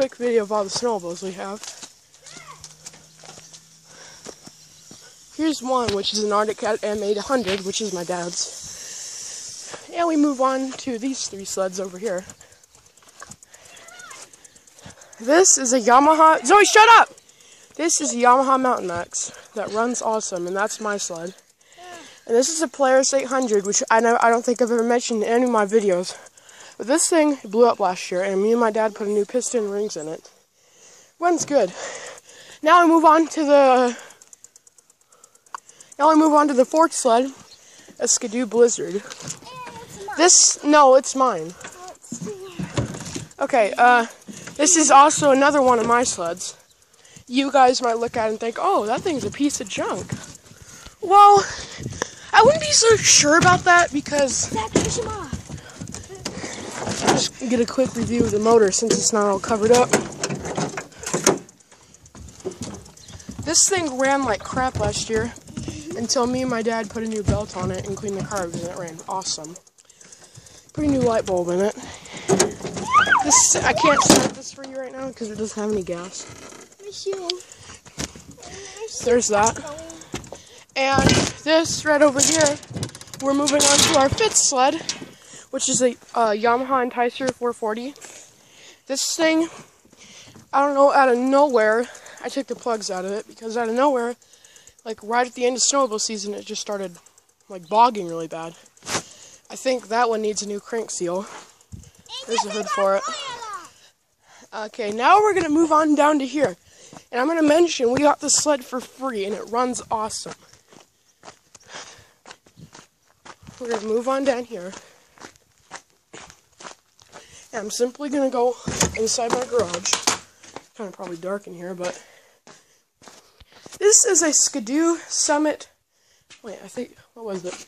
quick video of all the snowmobiles we have. Here's one, which is an Arctic Cat M800, which is my dad's. And we move on to these three sleds over here. This is a Yamaha. Zoe, shut up! This is a Yamaha Mountain Max that runs awesome, and that's my sled. And this is a Polaris 800, which I know I don't think I've ever mentioned in any of my videos. But this thing blew up last year, and me and my dad put a new piston rings in it. Runs good. Now I move on to the. Now I move on to the fourth sled, a Skidoo Blizzard. This no, it's mine. Okay, uh, this is also another one of my sleds. You guys might look at it and think, oh, that thing's a piece of junk. Well, I wouldn't be so sure about that because just get a quick review of the motor since it's not all covered up. This thing ran like crap last year until me and my dad put a new belt on it and cleaned the carbs and it ran awesome. Pretty new light bulb in it. This I can't start this for you right now because it doesn't have any gas. There's that. And this right over here, we're moving on to our fifth sled, which is a uh, Yamaha Enticer 440. This thing, I don't know, out of nowhere, I took the plugs out of it because out of nowhere, like right at the end of snowmobile season, it just started like bogging really bad. I think that one needs a new crank seal. There's a hood for it. Okay, now we're to move on down to here. And I'm to mention we got this sled for free and it runs awesome. We're to move on down here. I'm simply going to go inside my garage. Kind of probably dark in here, but this is a Skidoo Summit. Wait, I think, what was it?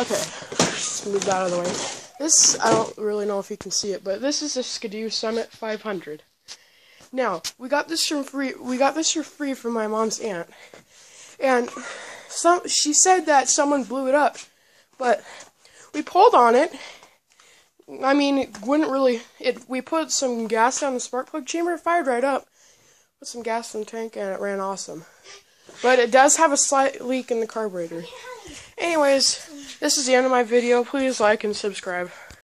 Okay, just move that out of the way. This, I don't really know if you can see it, but this is a Skidoo Summit 500. Now, we got this for free, we got this for free from my mom's aunt. And some, she said that someone blew it up, but we pulled on it. I mean, it wouldn't really, it, we put some gas down the spark plug chamber, it fired right up. Put some gas in the tank and it ran awesome. But it does have a slight leak in the carburetor. Anyways, this is the end of my video. Please like and subscribe.